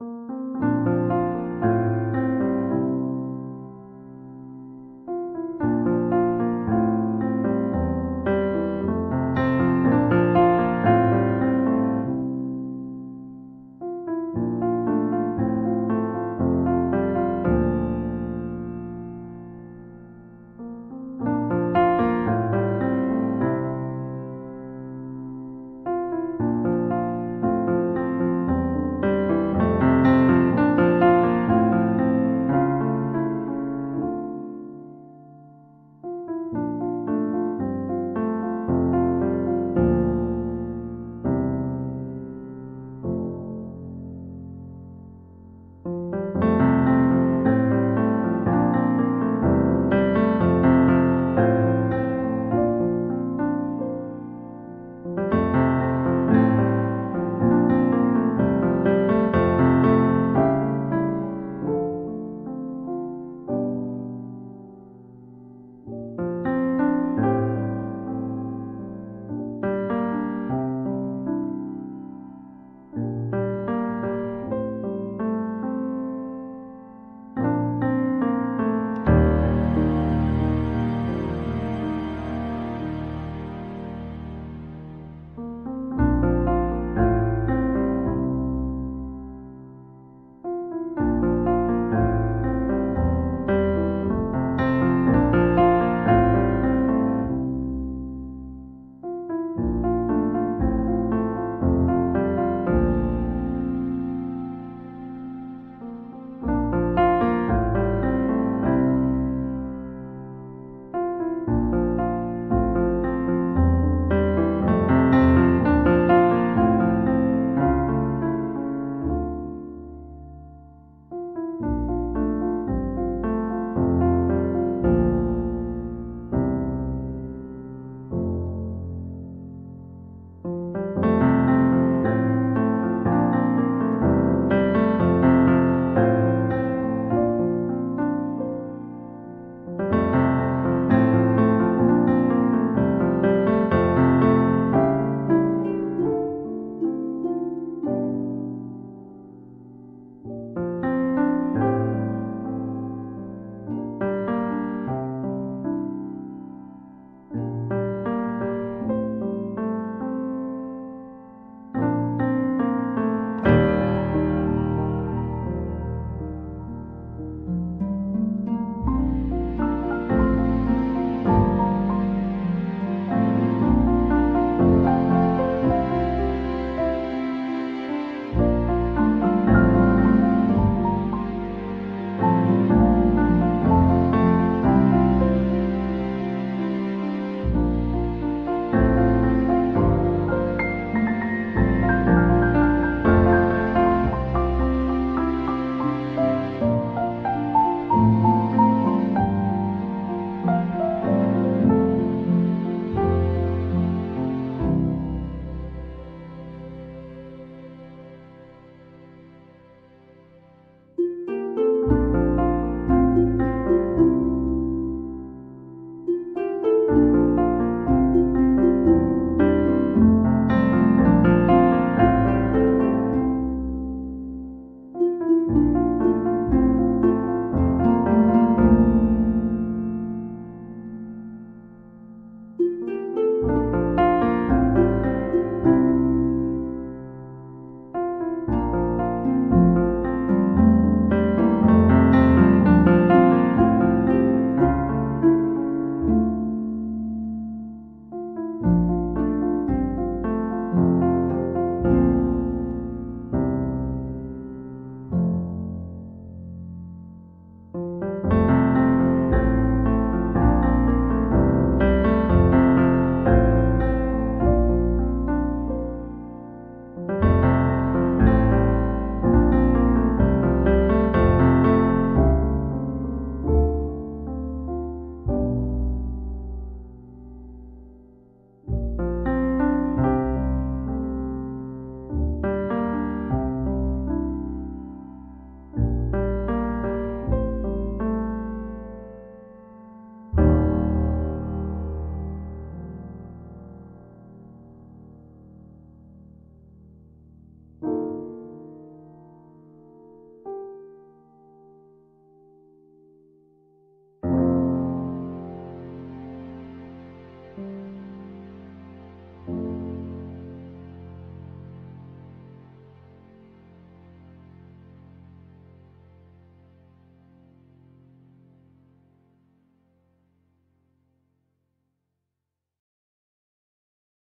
you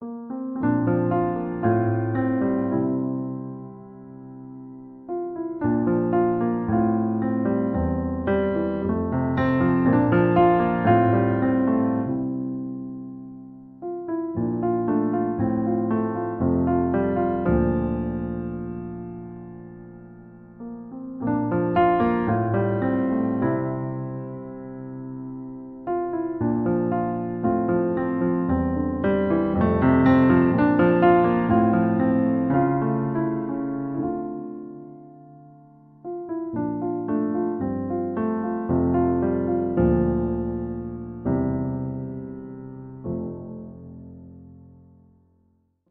you